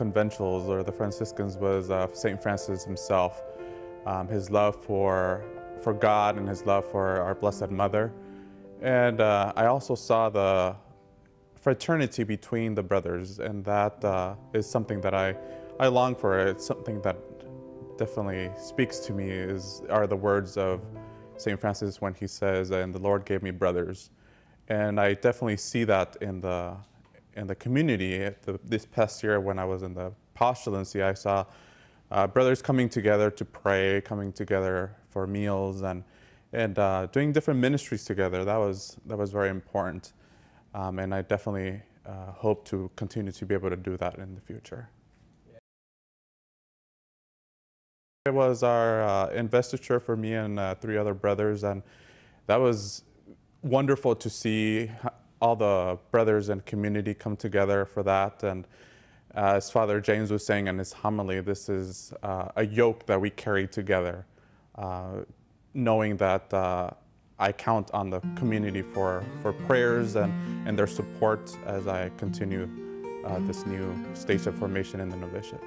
conventuals or the Franciscans was uh, St. Francis himself. Um, his love for, for God and his love for our Blessed Mother. And uh, I also saw the fraternity between the brothers, and that uh, is something that I, I long for. It's something that definitely speaks to me is, are the words of St. Francis when he says, and the Lord gave me brothers. And I definitely see that in the, in the community. The, this past year when I was in the postulancy, I saw uh, brothers coming together to pray, coming together for meals, and, and uh, doing different ministries together. That was, that was very important. Um, and I definitely uh, hope to continue to be able to do that in the future. It was our uh, investiture for me and uh, three other brothers, and that was wonderful to see all the brothers and community come together for that. And uh, as Father James was saying in his homily, this is uh, a yoke that we carry together, uh, knowing that uh, I count on the community for, for prayers and, and their support as I continue this new stage of formation in the novitiate.